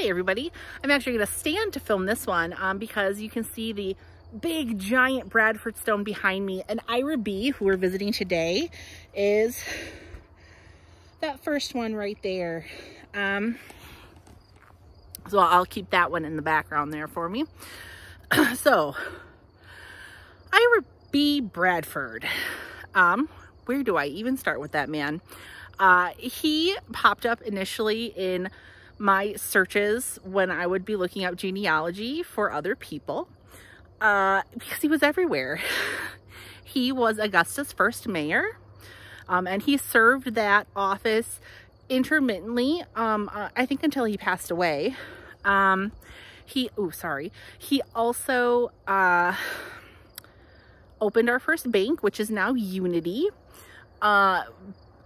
Hi everybody. I'm actually going to stand to film this one um, because you can see the big giant Bradford stone behind me. And Ira B, who we're visiting today, is that first one right there. Um, so I'll keep that one in the background there for me. so, Ira B. Bradford. Um, where do I even start with that man? Uh, he popped up initially in my searches when I would be looking up genealogy for other people uh, because he was everywhere. he was Augusta's first mayor um, and he served that office intermittently, um, uh, I think until he passed away. Um, he, oh, sorry. He also uh, opened our first bank, which is now Unity, uh,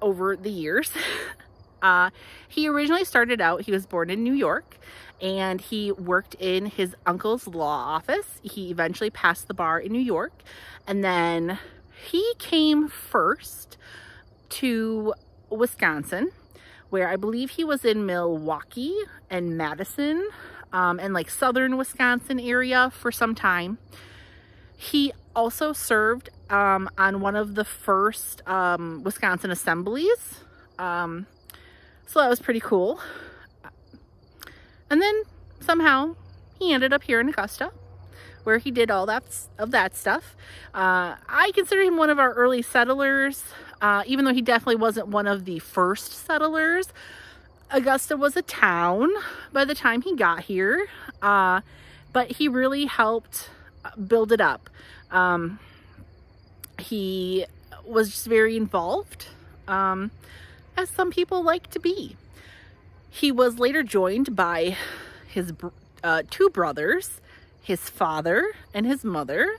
over the years. Uh, he originally started out, he was born in New York and he worked in his uncle's law office. He eventually passed the bar in New York and then he came first to Wisconsin where I believe he was in Milwaukee and Madison um, and like southern Wisconsin area for some time. He also served um, on one of the first um, Wisconsin assemblies. Um, so that was pretty cool. And then somehow he ended up here in Augusta where he did all that of that stuff. Uh, I consider him one of our early settlers, uh, even though he definitely wasn't one of the first settlers. Augusta was a town by the time he got here, uh, but he really helped build it up. Um, he was just very involved. Um, as some people like to be. He was later joined by his uh, two brothers, his father and his mother,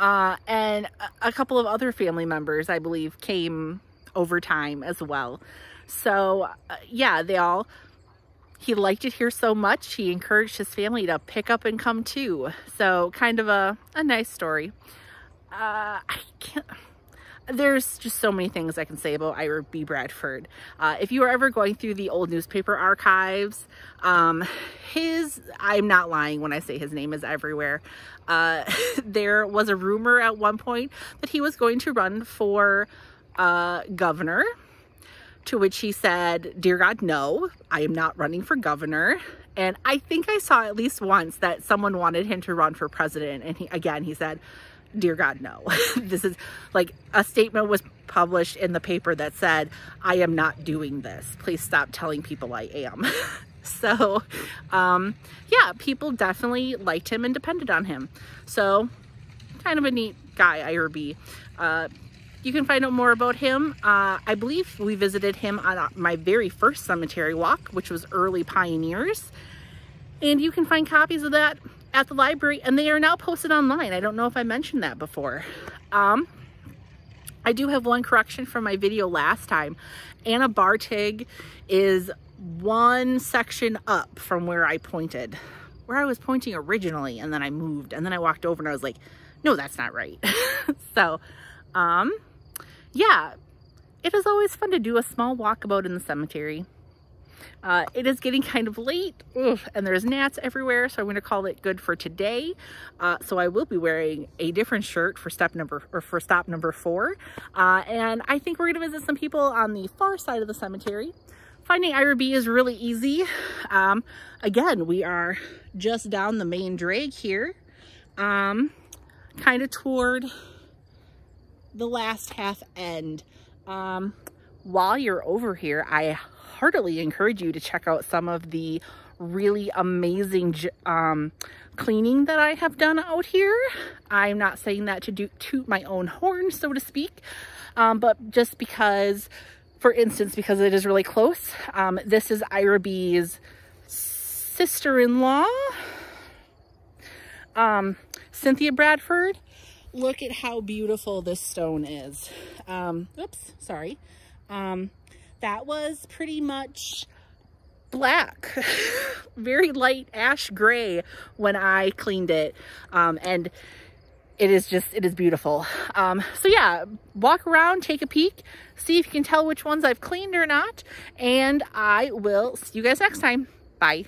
uh, and a couple of other family members, I believe, came over time as well. So uh, yeah, they all, he liked it here so much, he encouraged his family to pick up and come too. So kind of a, a nice story. Uh, I can't, there's just so many things I can say about Ira B. Bradford. Uh, if you are ever going through the old newspaper archives, um, his, I'm not lying when I say his name is everywhere. Uh, there was a rumor at one point that he was going to run for uh, governor, to which he said, dear God, no, I am not running for governor. And I think I saw at least once that someone wanted him to run for president. And he, again, he said, dear God, no. this is like a statement was published in the paper that said, I am not doing this. Please stop telling people I am. so, um, yeah, people definitely liked him and depended on him. So, kind of a neat guy, Ira B. Uh, you can find out more about him. Uh, I believe we visited him on uh, my very first cemetery walk, which was early pioneers. And you can find copies of that at the library and they are now posted online. I don't know if I mentioned that before. Um, I do have one correction from my video last time. Anna Bartig is one section up from where I pointed, where I was pointing originally and then I moved and then I walked over and I was like, no, that's not right. so, um, yeah, it is always fun to do a small walkabout in the cemetery. Uh, it is getting kind of late and there's gnats everywhere, so I'm going to call it good for today. Uh, so I will be wearing a different shirt for step number or for stop number four. Uh, and I think we're going to visit some people on the far side of the cemetery. Finding Ira B is really easy. Um, again, we are just down the main drag here, um, kind of toward the last half end. Um, while you're over here, I heartily encourage you to check out some of the really amazing um, cleaning that I have done out here. I'm not saying that to do toot my own horn, so to speak, um, but just because, for instance, because it is really close, um, this is Ira B's sister-in-law, um, Cynthia Bradford. Look at how beautiful this stone is. Um, oops, sorry. That was pretty much black, very light ash gray when I cleaned it. Um, and it is just, it is beautiful. Um, so yeah, walk around, take a peek, see if you can tell which ones I've cleaned or not. And I will see you guys next time. Bye.